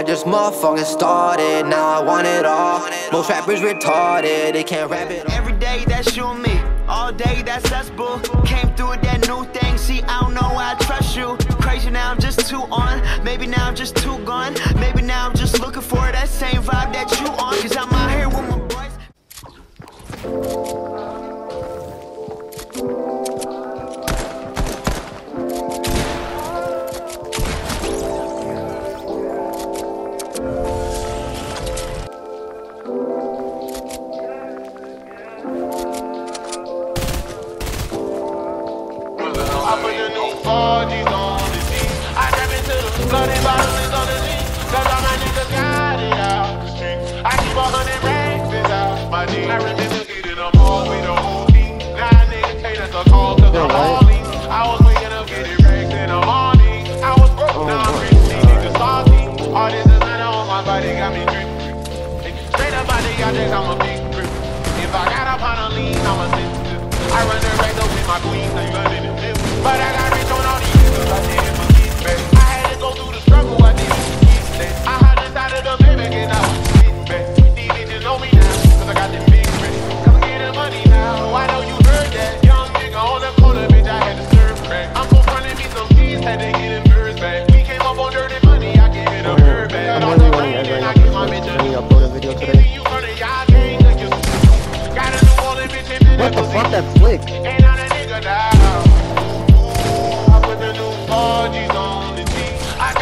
I just motherfucking started. Now I want it all. Most rappers retarded, they can't rap it. All. Every day that's you and me. All day that's us, boo. Came through with that new thing. See, I don't know why I trust you. Crazy now, I'm just too on. Maybe now I'm just too gone. Maybe now I'm I put the new 4G's on the G. I into the bloody bottles on the G. Cause all my niggas got it out the street. I keep a hundred racks inside my jeans. I remember getting them all with the whole team. Now niggas can't us a call cause I'm Harley. I was waking up getting racks in the morning. I was broke, oh now I'm rich. These niggas salty. All this designer on my body got me dripping. Straight up out the objects, I'm a big But I got rich on all these niggas, I did it for kids, baby. I had to go through the struggle, I did it for kids, baby. I had inside of the baby, and I was sitting back. These bitches know me now, cause I got them big bricks. Cause I'm getting money now, oh, I know you heard that. Young nigga on the corner, bitch, I had to serve crack. I'm gon' me some keys, had to get them birds back. We came up on dirty money, I gave it a bird back. I'm On the rain, guys right I now. get my bitch a Let me upload a video today. you run a y'all gang,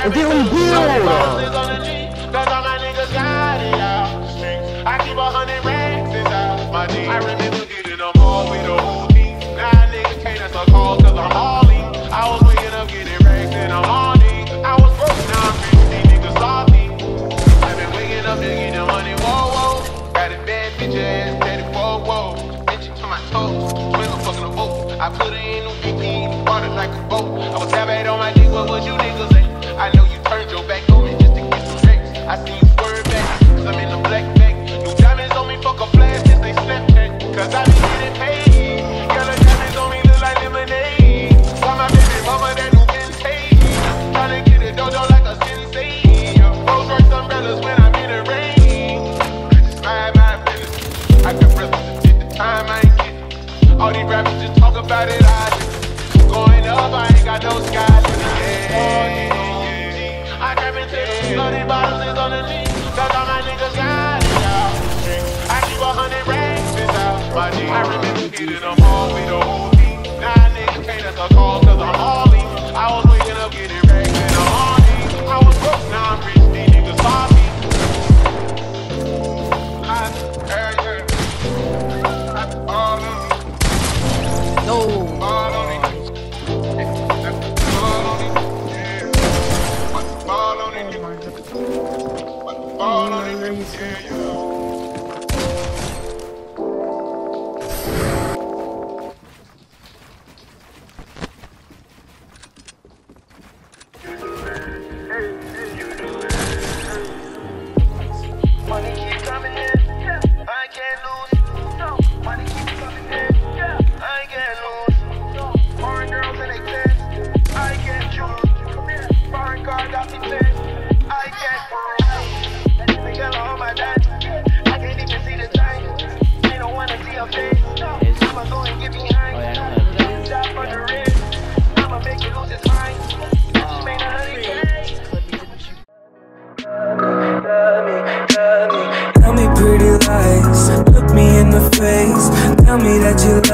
I'm Harley. I was waking up getting morning. I was broke, All these rappers just talk about it, I just going up. I ain't got no sky. Yeah, yeah. I grab into the bloody bottles is on the G. Cause all my niggas got it out. I keep a hundred racks inside my jeans. I remember getting them all No. Face. Tell me that you